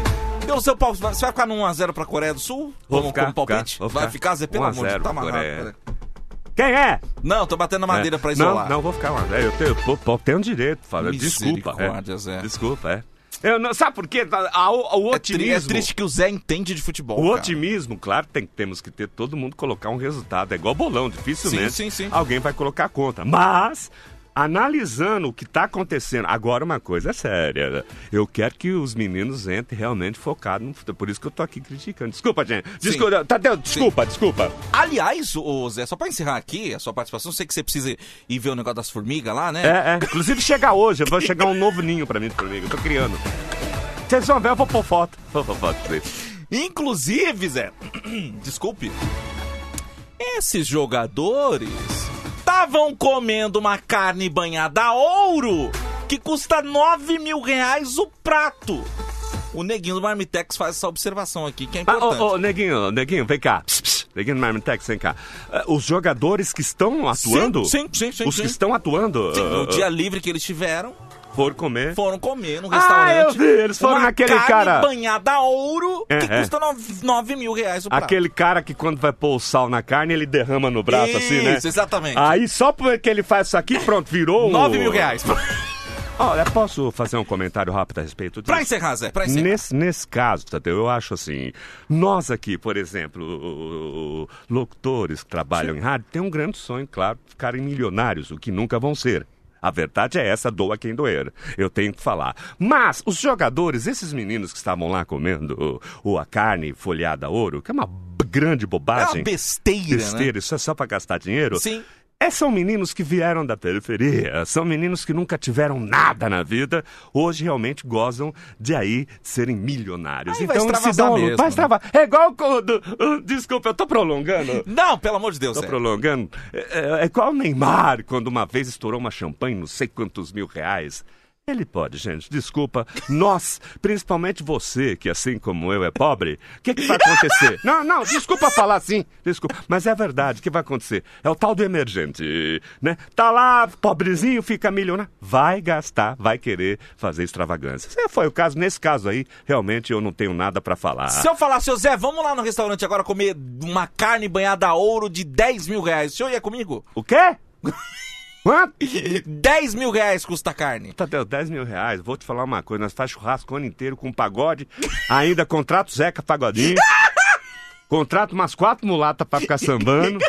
Deu o seu palpite. Você vai ficar no 1x0 pra Coreia do Sul? Vou Como- ficar, como palpite? ficar, vai ficar. Zé? Pelo 1 a amor de 0 Deus. Tá amarrado. Coreia. Quem é? Não, tô batendo na madeira É. pra isolar. Não, não, vou ficar, mano. Eu tenho, pô, tenho direito, fala. Desculpa. É. Zé. Desculpa, é. Eu não, sabe por quê? A- O, o É, tri- otimismo. é triste que o Zé entende de futebol. O cara. otimismo, claro, tem, temos que ter todo mundo colocar um resultado. É igual bolão, dificilmente Sim, sim, sim. alguém vai colocar conta. Mas, analisando o que está acontecendo, agora uma coisa é séria. Eu quero que os meninos entrem realmente focados no futebol. Por isso que eu tô aqui criticando. Desculpa, gente. Desculpa, Tadeu, desculpa, desculpa. Aliás, ô Zé, só pra encerrar aqui a sua participação, sei que você precisa ir ver o negócio das formigas lá, né? É, é. Inclusive chega hoje, vai chegar um novo ninho pra mim de formiga. Eu tô criando. Vocês vão ver, eu vou pôr foto. Vou pôr foto pra. Inclusive, Zé, desculpe, esses jogadores estavam comendo uma carne banhada a ouro que custa 9 mil reais o prato. O neguinho do Marmitex faz essa observação aqui, que é Ah, importante. ô, ô, neguinho, neguinho, vem cá. Pss, pss, neguinho do Marmitex, vem cá. Ah, os jogadores que estão atuando? Sim, sim, sim, Os sim. que estão atuando? Sim, ah, no ah, dia livre que eles tiveram, Foram comer? foram comer no Ah, restaurante. eu vi, eles foram uma naquele carne cara- banhada a ouro que É, é. custa 9 mil reais o prato. Aquele cara que quando vai pôr o sal na carne, ele derrama no braço assim, né? Isso, exatamente. Aí só porque ele faz isso aqui, pronto, virou um... 9 mil reais. Olha, posso fazer um comentário rápido a respeito disso? Pra encerrar, Zé, pra encerrar. Nesse, nesse caso, Tadeu, eu acho assim, nós aqui, por exemplo, o- o- locutores que trabalham em rádio, tem um grande sonho, claro, ficarem milionários, o que nunca vão ser. A verdade é essa, doa quem doer. Eu tenho que falar. Mas os jogadores, esses meninos que estavam lá comendo o, o- a carne folhada a ouro, que é uma grande É bobagem. uma besteira, besteira, isso é só pra gastar dinheiro. Sim. É, são meninos que vieram da periferia, são meninos que nunca tiveram nada na vida, hoje realmente gozam de aí serem milionários. Aí vai então eles se dão. mesmo, vai né? extravar. É igual quando. Desculpa, eu tô prolongando. Não, pelo amor de Deus, Tô Zé. prolongando. É, é, é igual o Neymar, quando uma vez estourou uma champanhe, não sei quantos mil reais. Ele pode, gente, desculpa. Nós, principalmente você, que assim como eu é pobre, o que, que vai acontecer? Não, não, desculpa falar assim, desculpa. Mas é verdade, o que vai acontecer? É o tal do emergente, né? Tá lá, pobrezinho, fica milionário. Vai gastar, vai querer fazer extravagância. Se foi o caso, nesse caso aí, realmente eu não tenho nada pra falar. Se eu falar, seu Zé, vamos lá no restaurante agora comer uma carne banhada a ouro de 10 mil reais. O senhor ia comigo? O quê? Quanto? 10 mil reais custa a carne. Tadeu, 10 mil reais. Vou te falar uma coisa. Nós faz churrasco o ano inteiro com pagode. Ainda contrato Zeca Pagodinho. contrato umas quatro mulatas pra ficar sambando.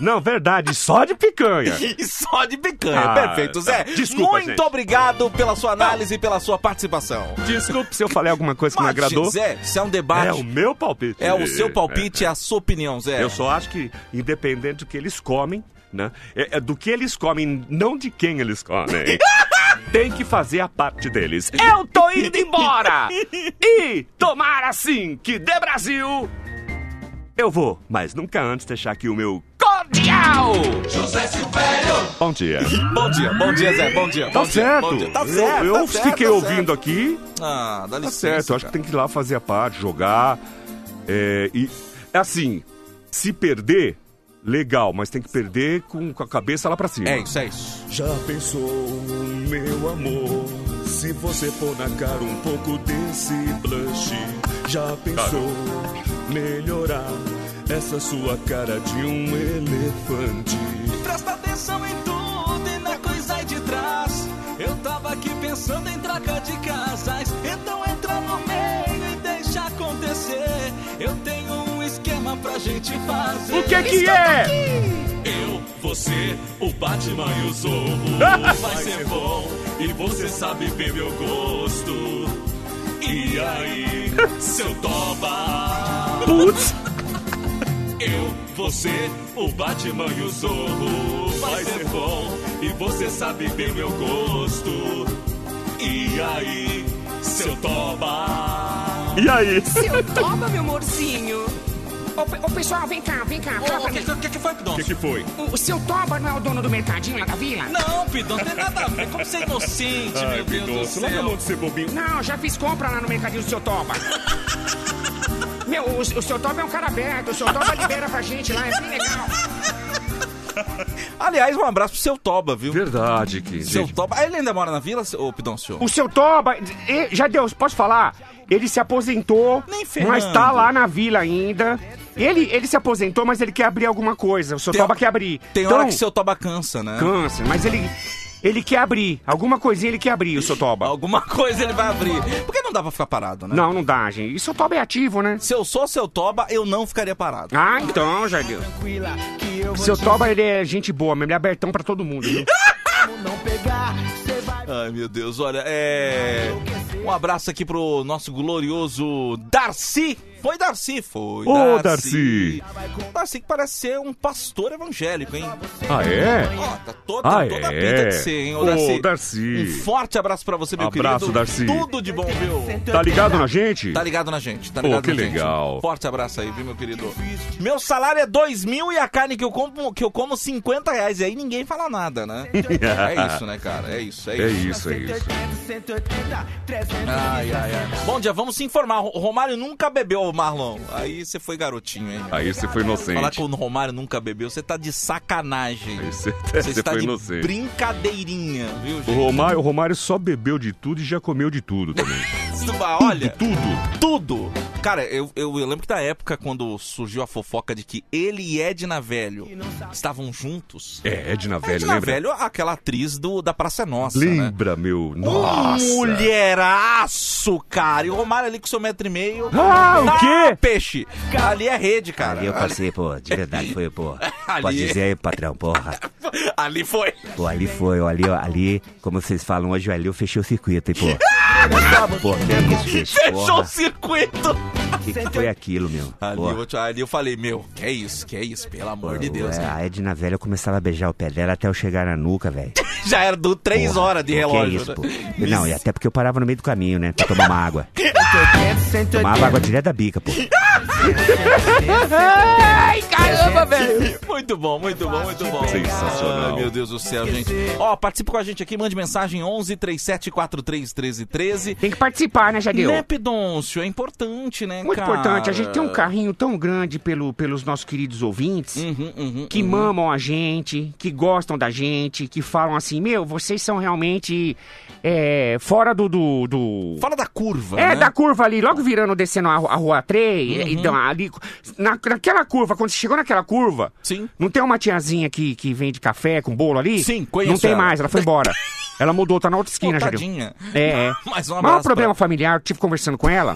Não, verdade, só de picanha. E só de picanha. Ah, Perfeito, Zé. tá. Desculpa, Muito gente. obrigado pela sua análise e pela sua participação. Desculpe se eu falei alguma coisa que não Mas, agradou. Zé, isso é um debate. É o meu palpite. É o seu palpite, é a sua opinião, Zé. Eu só acho que, independente do que eles comem, né? É, é do que eles comem, não de quem eles comem. Tem que fazer a parte deles. Eu tô indo embora! E tomara assim que dê Brasil! Eu vou, mas nunca antes deixar aqui o meu cordial! José Silvério! Bom dia. Bom dia, bom dia, Zé. Bom dia. Tá bom dia, certo. bom dia. Tá Eu- certo. eu tá certo, fiquei tá ouvindo certo. aqui. Ah, dá Tá licença. certo, eu acho que tem que ir lá fazer a parte, jogar. É, e assim, se perder, legal, mas tem que perder com, com a cabeça lá pra cima. É isso, é isso. Já pensou, meu amor, se você pôr na cara um pouco desse blush? Já pensou melhorar essa sua cara de um elefante? Presta atenção em tudo e na coisa aí de trás. Eu tava aqui pensando em troca de casais. Então entra no meio pra gente fazer. O que que é? Eu, você, o Batman e o Zorro. Vai ser bom e você sabe ver meu gosto. E aí, seu Toba? Putz. Eu, você, o Batman e o Zorro. Vai ser bom e você sabe ver meu gosto. E aí, seu Toba? E aí? Seu toba, meu amorzinho. Ô, ô, pessoal, vem cá, vem cá. O que, que, que foi, O Pidoncio? que, que foi? O, o seu toba não é o dono do mercadinho lá da vila? Não, Pidão, não tem nada a ver. Como você é inocente, Ai, meu Deus do Pidoncio, larga a céu. mão de ser bobinho. Não, já fiz compra lá no mercadinho do seu toba. Meu, o, o seu toba é um cara aberto. O seu toba libera pra gente lá, é bem legal. Aliás, um abraço pro seu Toba, viu? Verdade, que. Seu Toba. Ah, Ele ainda mora na vila, ô Pidoncio? O seu toba, já deu, posso falar? Ele se aposentou, Nem mas tá lá na vila ainda. Ele, ele se aposentou, mas ele quer abrir alguma coisa. O seu Tem- toba quer abrir. Tem então, hora que seu Toba cansa, né? Câncer, mas ele. Ele quer abrir. Alguma coisinha ele quer abrir, o seu toba. Alguma coisa ele vai abrir. Porque não dá pra ficar parado, né? Não, não dá, gente. E seu toba é ativo, né? Se eu sou seu Toba, eu não ficaria parado. Ah, então, já deu. Seu toba, ele é gente boa mesmo. Ele é abertão pra todo mundo, viu? Ai, meu Deus, olha, é. Um abraço aqui pro nosso glorioso Darcy. Foi Darcy, foi. Ô, Darcy. Darcy que parece ser um pastor evangélico, hein? Ah, é? Ó, tá toda, Ah, toda a é? pinta de ser, hein, ô Ô, Darcy. Darcy. Um forte abraço pra você, meu Abraço, querido. Darcy. Tudo de bom, viu? Tá ligado na gente? Tá ligado na gente, tá Pô, ligado que na gente. legal. Forte abraço aí, viu, meu querido? Meu salário é dois mil e a carne que eu como, que eu como 50 reais. E aí ninguém fala nada, né? é isso, né, cara? É isso, é É isso. isso, é isso. Ai, ai, ai. Bom dia, vamos se informar. O Romário nunca bebeu, Marlon. Aí você foi garotinho, hein? Aí você foi Falar inocente. que o Romário nunca bebeu, você tá de sacanagem. Aí Você, você está foi de inocente. brincadeirinha, viu, O gente? Romário, o Romário só bebeu de tudo e já comeu de tudo também. Olha, tudo. tudo. Cara, eu, eu, eu lembro que da época quando surgiu a fofoca de que ele e Edna Velho estavam juntos. É, Edna Velho, Edna lembra? Velho, aquela atriz do, da Praça é Nossa, né? Lembra, meu? Nossa. Um mulheraço, cara. E o Romário ali com seu metro e meio. Ah, o quê? peixe. Ali é rede, cara. Ali eu passei, pô, de verdade foi, pô. Pode Ali- dizer aí, patrão, porra. Ali foi. Pô, ali foi, ali, ó, ali, como vocês falam hoje, ali eu fechei o circuito, hein, pô. Pô, isso, Fechou o circuito. O que, que foi aquilo, meu? Ali Pô, eu, ali eu falei, meu, que é isso, que é isso, pelo amor de Deus. é, né? a Edna velha eu começava a beijar o pé dela até eu chegar na nuca, velho. Já era do três Porra, horas de pô, relógio. Que é isso, né? pô. Não, e até porque eu parava no meio do caminho, né, pra tomar uma água. Tomava água direto da bica, pô. Ai, caramba, velho. Muito bom, muito bom, muito bom. Sensacional. Ai, meu Deus do céu, gente. Ó, participa com a gente aqui, mande mensagem 11 37 43 13 13. Tem que participar, né, Jadeu? Né, Pidoncio? É importante, né, Muito cara? importante. A gente tem um carrinho tão grande pelo, pelos nossos queridos ouvintes. Uhum, uhum, que uhum. mamam a gente, que gostam da gente, que falam assim, meu, vocês são realmente é, fora do, do, do- Fala da curva, É, né? da curva ali, logo virando, descendo a, a rua 3, Uhum. então, ali, na, naquela curva, quando você chegou naquela curva, Sim. não tem uma tiazinha que, que vende café com bolo ali? Sim, conheço Não tem ela. mais, ela foi embora. ela mudou, tá na outra esquina, Pô, tadinha. É, é. Um Mas um abraço problema pra- familiar, tive conversando com ela.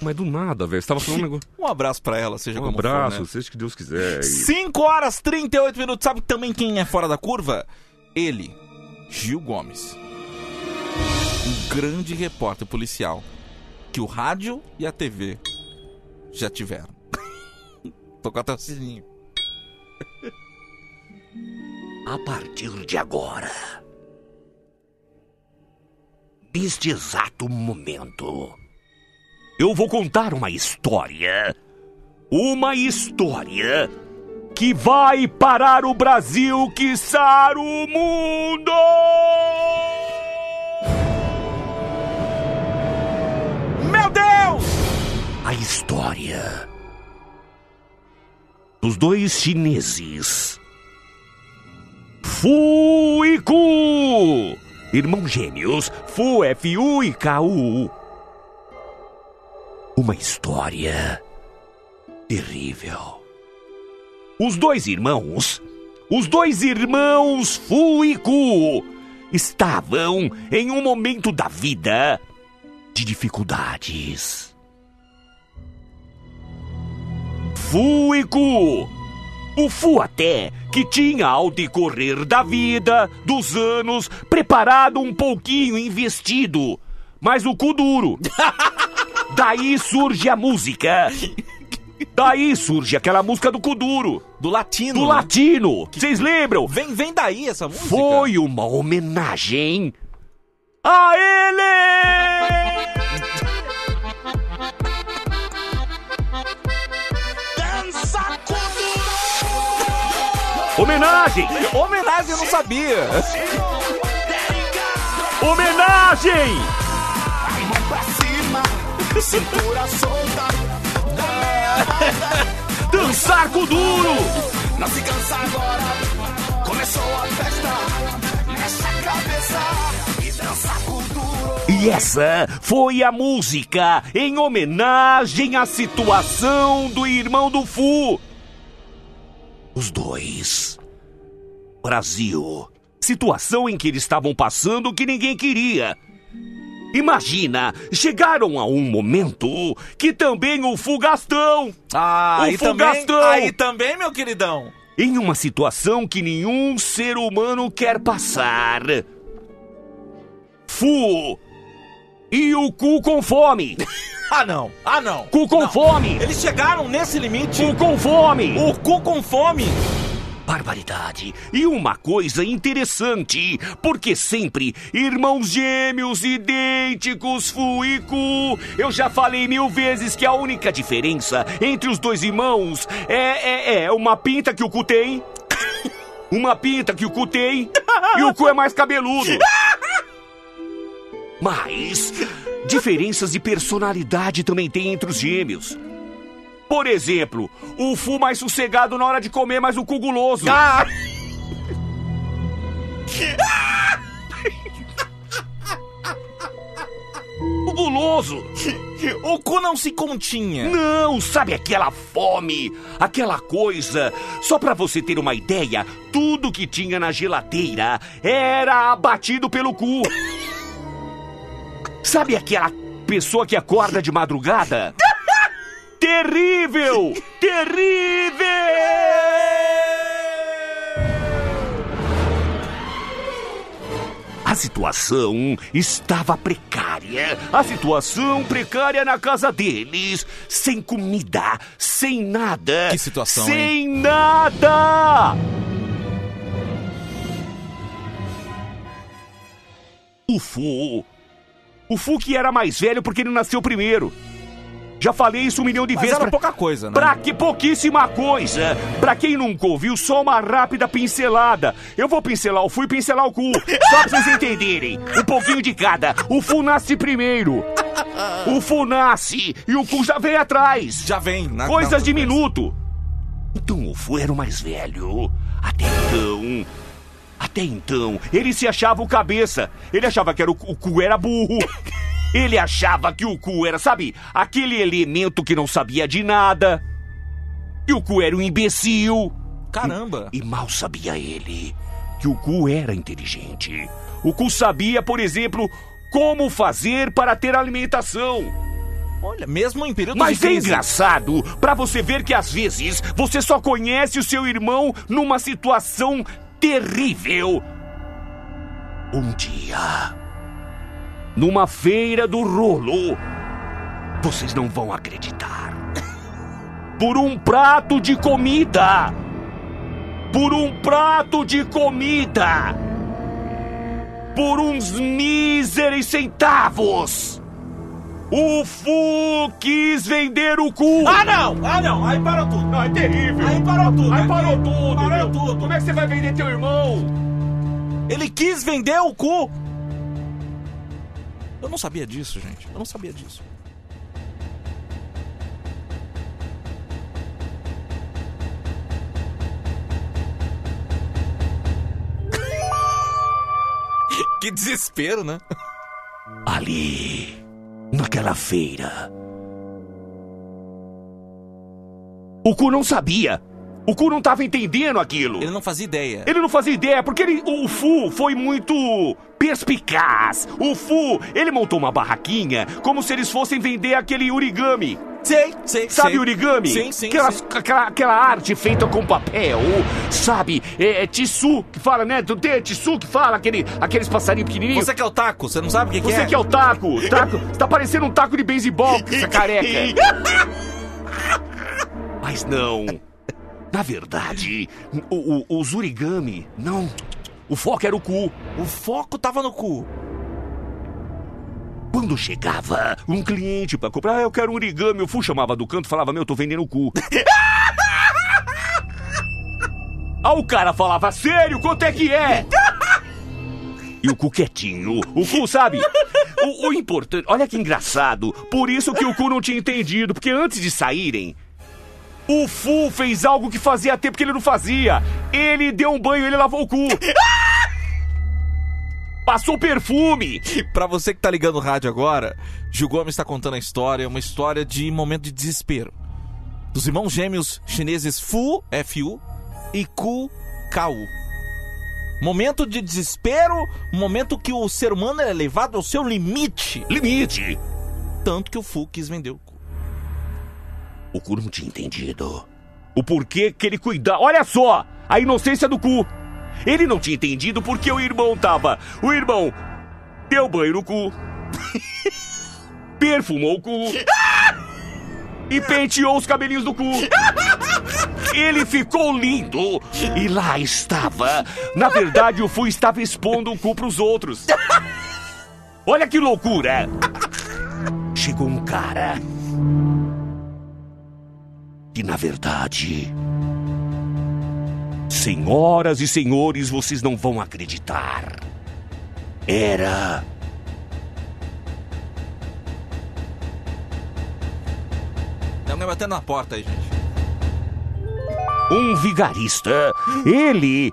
Mas do nada, velho. Você tava falando um negócio. Um abraço pra ela, seja Um como abraço, for, né? seja que Deus quiser. E- 5 horas 38 minutos. Sabe também quem é fora da curva? Ele, Gil Gomes. Um grande repórter policial que o rádio e a TV já tiveram. Tocou até o sininho. A partir de agora, neste exato momento, eu vou contar uma história. Uma história Que vai parar o Brasil, quiçá o mundo! A história dos dois chineses. Fu e Ku, irmãos gêmeos, Fu, F-U e K-U. Uma história terrível. Os dois irmãos, os dois irmãos Fu e Ku, estavam em um momento da vida de dificuldades. Fu e Cu. O Fu até que tinha ao decorrer da vida, dos anos, preparado um pouquinho investido. Mas o cu duro. Daí surge a música. Daí surge aquela música do cu duro. Do latino. Do né? latino. Vocês lembram? Vem, vem daí essa música. Foi uma homenagem a ele! Homenagem! Homenagem, eu não sabia. Homenagem! Mão pra cima, cintura solta. Dançar com duro! Não se cansa agora. Começou a festa. Mexe a cabeça e dança com duro. E essa foi a música em homenagem à situação do irmão do Fu. Os dois. Brasil. Situação em que eles estavam passando que ninguém queria. Imagina, chegaram a um momento que também o Fugastão. Ah, o aí também, Fugastão. aí também, meu queridão. Em uma situação que nenhum ser humano quer passar. Fu e o cu com fome. Ah, não. Ah, não. Cu com Não. fome. Eles chegaram nesse limite. Cu com fome. O cu com fome. Barbaridade. E uma coisa interessante, porque sempre irmãos gêmeos idênticos, Fu e Cu. Eu já falei mil vezes que a única diferença entre os dois irmãos é, é, é uma pinta que o Cu tem, uma pinta que o Cu tem, e o Cu é mais cabeludo. Mas diferenças de personalidade também tem entre os gêmeos. Por exemplo, o Fu mais sossegado na hora de comer, mas o cu guloso. Ah! O guloso. O cu não se continha. Não, sabe aquela fome, aquela coisa. Só pra você ter uma ideia, tudo que tinha na geladeira era abatido pelo cu. Sabe aquela pessoa que acorda de madrugada? Terrível! Terrível! A situação estava precária. A situação precária na casa deles. Sem comida, sem nada. Que situação, Sem nada! O Fu. O Fu que era mais velho porque ele nasceu primeiro. Já falei isso um milhão de Mas vezes. era pra- pouca coisa, né? Pra que pouquíssima coisa! Pra quem nunca ouviu, só uma rápida pincelada. Eu vou pincelar o Fu e pincelar o cu. Só pra vocês entenderem. Um pouquinho de cada. O Fu nasce primeiro. O Fu nasce e o cu já vem atrás. Já vem. Na, Coisas na- de minuto. Então o Fu era o mais velho. Até então. Até então, ele se achava o cabeça. Ele achava que era o, o cu era burro. Ele achava que o cu era, sabe, aquele elemento que não sabia de nada. E o cu era um imbecil. Caramba. E mal sabia ele que o cu era inteligente. O cu sabia, por exemplo, como fazer para ter alimentação. Olha, mesmo em período Mas de é crise. engraçado pra você ver que às vezes você só conhece o seu irmão numa situação terrível. Um dia, numa feira do rolo, vocês não vão acreditar. Por um prato de comida. Por um prato de comida. Por uns míseros centavos. O Fu quis vender o cu. Ah, não! Ah, não! Aí parou tudo. Não, é terrível. Aí parou tudo. Aí parou tudo. Parou tudo. Como é que você vai vender teu irmão? Ele quis vender o cu. Eu não sabia disso, gente. Eu não sabia disso. que desespero, né? Ali, naquela feira. O cu não sabia. O Ku não tava entendendo aquilo. Ele não fazia ideia. Ele não fazia ideia, porque ele, o Fu foi muito perspicaz. O Fu, ele montou uma barraquinha como se eles fossem vender aquele origami. Sei, sei, Sabe sei. origami? Sim, sim, Aquelas- sim. Aquela, aquela arte feita com papel, sabe? É, é tissu que fala, né? Tu tem tissu que fala, aquele, aqueles passarinhos pequenininhos. Você que é o taco, você não sabe o que, que Você é? que é o taco, taco. Você tá parecendo um taco de beisebol com essa careca. Mas não. Na verdade, o, o, os origami, não. O foco era o cu. O foco tava no cu. Quando chegava um cliente pra comprar, ah, eu quero um origami, o Fu chamava do canto falava, meu, eu tô vendendo o cu. Aí o cara falava, sério, quanto é que é? E o cu quietinho. O cu, sabe? O, o importante. Olha que engraçado. Por isso que o cu não tinha entendido. Porque antes de saírem, o Fu fez algo que fazia tempo que ele não fazia. Ele deu um banho, ele lavou o cu. Passou perfume. Pra você que tá ligando o rádio agora, Gil Gomes tá contando a história, uma história de momento de desespero. Dos irmãos gêmeos chineses Fu, F-U, e Ku, K-U. Momento de desespero, momento que o ser humano é levado ao seu limite. Limite. Tanto que o Fu quis vender o. O cu não tinha entendido. O porquê que ele cuidava. Olha só! A inocência do cu. Ele não tinha entendido porque o irmão tava. O irmão deu banho no cu. perfumou o cu. E penteou os cabelinhos do cu. Ele ficou lindo. E lá estava. Na verdade, o Fu estava expondo o cu pros outros. Olha que loucura! Chegou um cara. E na verdade. Senhoras e senhores, vocês não vão acreditar. Era. Tem alguém batendo na porta aí, gente. um vigarista. Ele.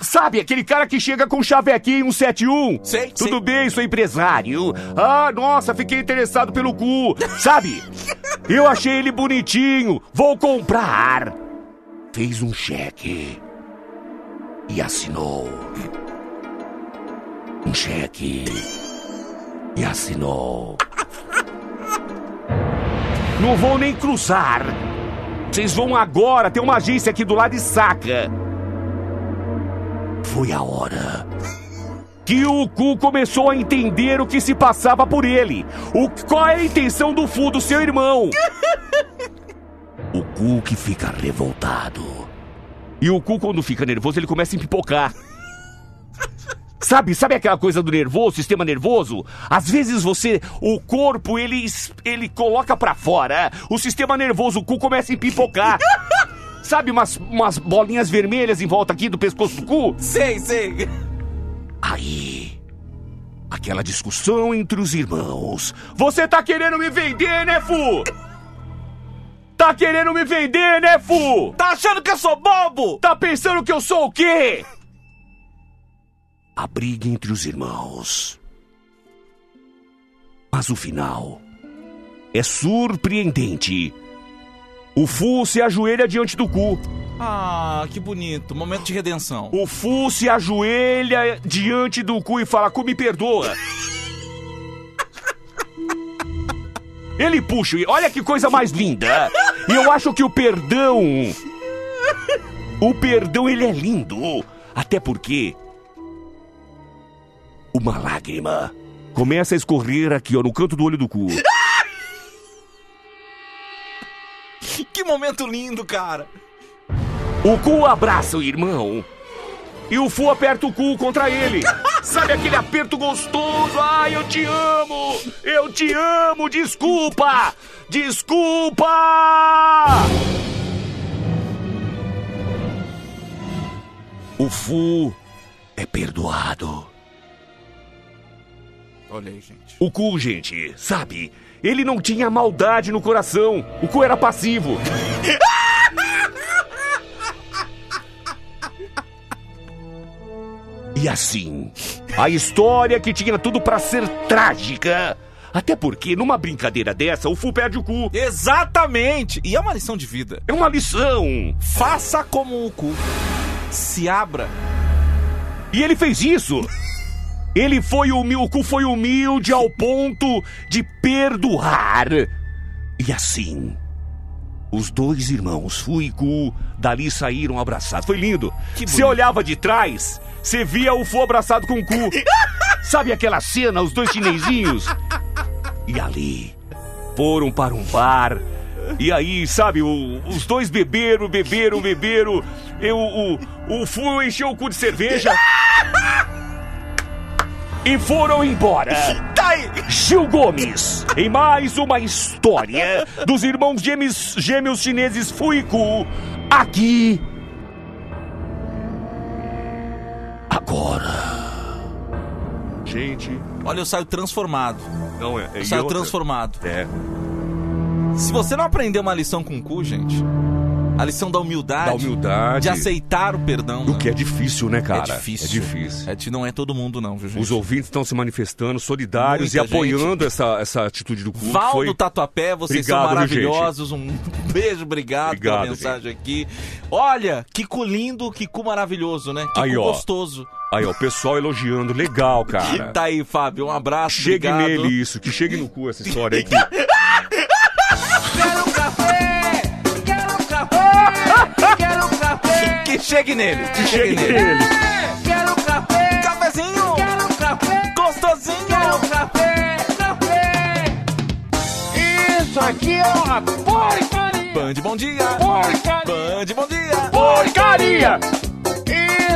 Sabe, aquele cara que chega com chavequinho 171? Sei, Tudo sei. bem, sou empresário. Ah, nossa, fiquei interessado pelo cu. Sabe? Eu achei ele bonitinho. Vou comprar. Fez um cheque. E assinou. Um cheque. E assinou. Não vou nem cruzar. Vocês vão agora, tem uma agência aqui do lado e saca. Foi a hora que o Cu começou a entender o que se passava por ele. O, qual é a intenção do Fu, do seu irmão? O Cu que fica revoltado. E o Cu, quando fica nervoso, ele começa a empipocar. Sabe, sabe aquela coisa do nervoso, sistema nervoso? Às vezes você, o corpo, ele, ele coloca pra fora. O sistema nervoso, o cu começa a empipocar. Sabe umas, umas bolinhas vermelhas em volta aqui do pescoço do cu? Sei, sei. Aí, aquela discussão entre os irmãos. Você tá querendo me vender, né, Fu? Tá querendo me vender, né, Fu? Tá achando que eu sou bobo? Tá pensando que eu sou o quê? A briga entre os irmãos. Mas o final é surpreendente. O Fu se ajoelha diante do cu. Ah, que bonito. Momento de redenção. O Fu se ajoelha diante do cu e fala: Cu, me perdoa. Ele puxa, e olha que coisa mais linda. E eu acho que o perdão. O perdão, ele é lindo. Até porque. Uma lágrima começa a escorrer aqui, ó, no canto do olho do cu. Que momento lindo, cara. O cu abraça o irmão. E o Fu aperta o cu contra ele. Sabe aquele aperto gostoso? Ai, eu te amo! Eu te amo! Desculpa! Desculpa! O Fu é perdoado. Olha aí, gente. O cu, gente, sabe? Ele não tinha maldade no coração. O cu era passivo. E assim, a história que tinha tudo pra ser trágica Até porque, numa brincadeira dessa, o Fu perde o cu. Exatamente! E é uma lição de vida. É uma lição. Faça como o cu. Se abra. E ele fez isso. Ele foi humilde, o cu foi humilde ao ponto de perdoar. E assim, os dois irmãos, Fu e Ku, dali saíram abraçados. Foi lindo. Você olhava de trás, você via o Fu abraçado com o Ku. Sabe aquela cena, os dois chinesinhos? E ali, foram para um bar. E aí, sabe, o- os dois beberam, beberam, beberam. Eu, o, o Fu encheu o cu de cerveja. E foram embora. Tá. Gil Gomes, em mais uma história dos irmãos gêmeos, gêmeos chineses Fu e Ku, aqui. Agora. Gente, Olha, eu saio transformado. não é. é Eu saio outra? transformado. É. Se você não aprendeu uma lição com o cu, gente, a lição da humildade, Da humildade. de aceitar o perdão. O né? que é difícil, né, cara? É difícil. É difícil. É, não é todo mundo, não, viu, gente? Os ouvintes estão se manifestando, solidários Muita e apoiando essa, essa atitude do clube. Val Foi... do Tatuapé, vocês Obrigado, são viu, gente? maravilhosos. Um beijo, obrigado, pela Obrigado, mensagem aqui. Olha, que cu lindo, que cu maravilhoso, né? Que Aí, ó. gostoso. Aí, ó, o pessoal elogiando. Legal, cara. Tá aí, Fábio, um abraço, Chegue obrigado. nele isso, que chegue no cu essa história aí. Que chegue nele, que chegue nele. Quero um café! Cafezinho! Quero um café! Gostosinho! Quero um café! Café! Isso aqui é uma porcaria! Band, bom dia! Porcaria! Band, bom dia! Porcaria!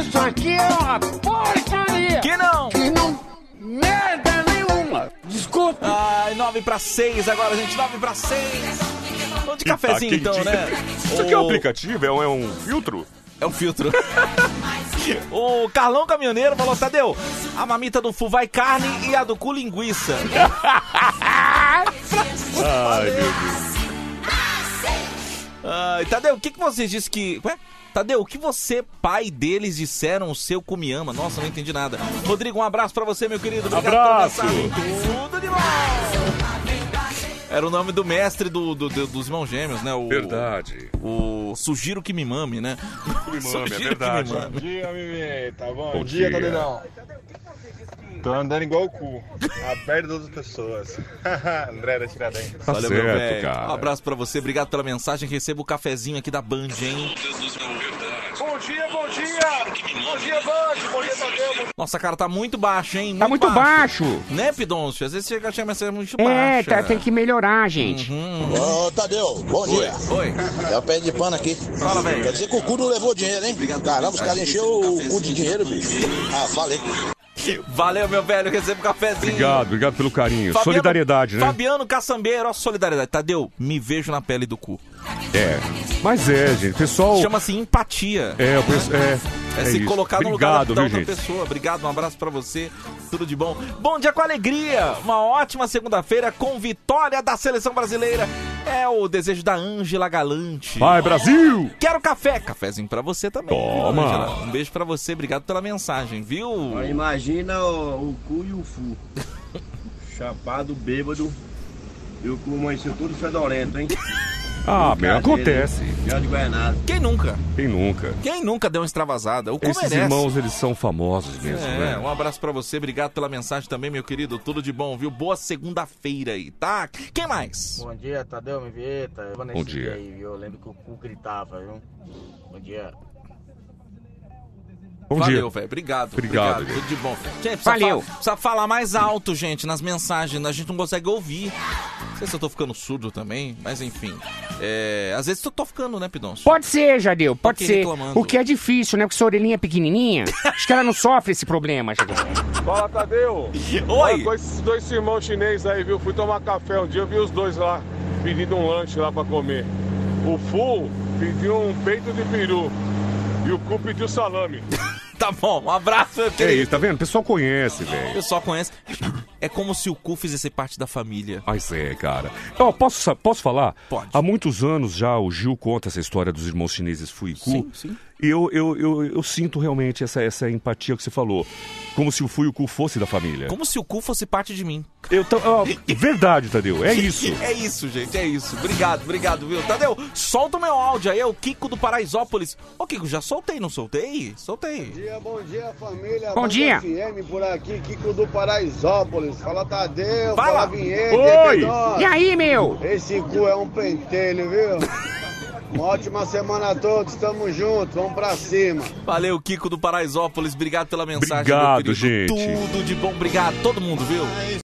Isso aqui é uma porcaria! Que não! Que não... Merda nenhuma! Desculpa! Ai, 9 pra 6 agora, gente, 9 pra 6. Vamos de cafezinho Tá então, né? Isso aqui é um O- aplicativo? É um, é um filtro? É um filtro. o Carlão Caminhoneiro falou, Tadeu, a mamita do Fu vai carne e a do cu linguiça. Ai, meu Deus. Ai, Tadeu, o que, que vocês dizem que... Ué? Tadeu, o que você, pai deles, disseram o seu cu me ama? Nossa, não entendi nada. Rodrigo, um abraço pra você, meu querido. Obrigado Abraço. mensagem. Tudo de bom. Era o nome do mestre do, do- do- dos irmãos gêmeos, né? O, Verdade. O Sugiro que me mame, né? me mame, é Sugiro verdade. que me mame. Bom dia, Mimi. Tá bom? Bom dia, dia. Tadedão. Tô andando igual o cu, aberto das outras pessoas. André da Tiradentes. Tá Valeu, meu certo, velho. cara. Um abraço pra você, obrigado pela mensagem. Receba o cafezinho aqui da Band, hein? Bom dia, bom dia! Bom dia, Band! Bom dia, Tadeu! Nossa, cara, tá muito baixo, hein? Tá muito baixo. Né, Pidoncio? Às vezes chega a achar mensagem muito É, baixa. tá, tem que melhorar, gente. Ô, Tadeu, bom Oi, dia. oi. É o pé de pano aqui. Fala, velho. Quer dizer que o cu não levou dinheiro, hein? Caramba, os caras encheram o cu de dinheiro, bicho. Ah, falei. Valeu, meu velho. Receba o cafezinho. Obrigado, obrigado pelo carinho. Fabiano- Solidariedade, né? Fabiano Caçambeiro, ó, solidariedade. Tadeu, me vejo na pele do cu. É. Mas é, gente. Pessoal. Chama-se empatia. É, eu penso. É, É, é se isso. colocar no Obrigado, lugar da viu, outra gente? pessoa. Obrigado, um abraço pra você. Tudo de bom. Bom dia com alegria. Uma ótima segunda-feira com vitória da seleção brasileira. É o desejo da Ângela Galante. Vai, Brasil! Quero café. Cafézinho pra você também. viu, Toma. Ângela? Um beijo pra você. Obrigado pela mensagem, viu? Imagina o, o cu e o fu. Chapado, bêbado. E o cu amanheceu tudo fedorento, hein? Ah, meu, acontece. Gel de Guaianazes. Quem nunca? Quem nunca? Quem nunca deu uma extravasada? O cu Esses merece. irmãos, eles são famosos mesmo, É, né? um abraço pra você, obrigado pela mensagem também, meu querido. Tudo de bom, viu? Boa segunda-feira aí, tá? Quem mais? Bom dia, Tadeu, me Vieta. Eu vou nesse Bom dia. Aí, viu? Eu lembro que o cu gritava, viu? Bom dia. Bom Valeu, dia. velho. Obrigado. Obrigado, Tudo de bom. Gente, precisa, Valeu. fa- precisa falar mais alto, gente, nas mensagens. A gente não consegue ouvir. Não sei se eu tô ficando surdo também, mas enfim. É, às vezes eu tô ficando, né, Pidoncio? Pode ser, Jadeu, pode ser. reclamando. O que é difícil, né? Porque sua orelhinha é pequenininha. Acho que ela não sofre esse problema, Jadeu. Fala, Tadeu! Oi! Com esses dois irmãos chineses aí, viu? Fui tomar café um dia, eu vi os dois lá pedindo um lanche lá pra comer. O Fu pediu um peito de peru e o Cu pediu salame. Tá bom, um abraço, meu É isso, tá vendo? O pessoal conhece, O velho. pessoal conhece. É como se o cu fizesse parte da família. Mas é, cara. Ó, posso, posso falar? Pode. Há muitos anos já o Gil conta essa história dos irmãos chineses Fu e Ku. Sim, sim. E eu, eu, eu, eu sinto realmente essa, essa empatia que você falou. Como se o Fu e o Cu fosse da família. Como se o cu fosse parte de mim. Eu tô, ó, verdade, Tadeu, é isso. É isso, gente, é isso. Obrigado, obrigado, viu? Tadeu, solta o meu áudio aí, é o Kiko do Paraisópolis. Ô, Kiko, já soltei, não soltei? Soltei. Bom dia, bom dia, família. Bom dia. FM por aqui, Kiko do Paraisópolis. Fala, Tadeu. Fala. Fala, Vinheta. Oi. E aí, meu? Esse cu é um pentelho, viu? Uma ótima semana a todos, tamo junto, vamos pra cima. Valeu, Kiko do Paraisópolis, obrigado pela mensagem. Obrigado, meu querido. gente. Tudo de bom, obrigado, todo mundo, viu?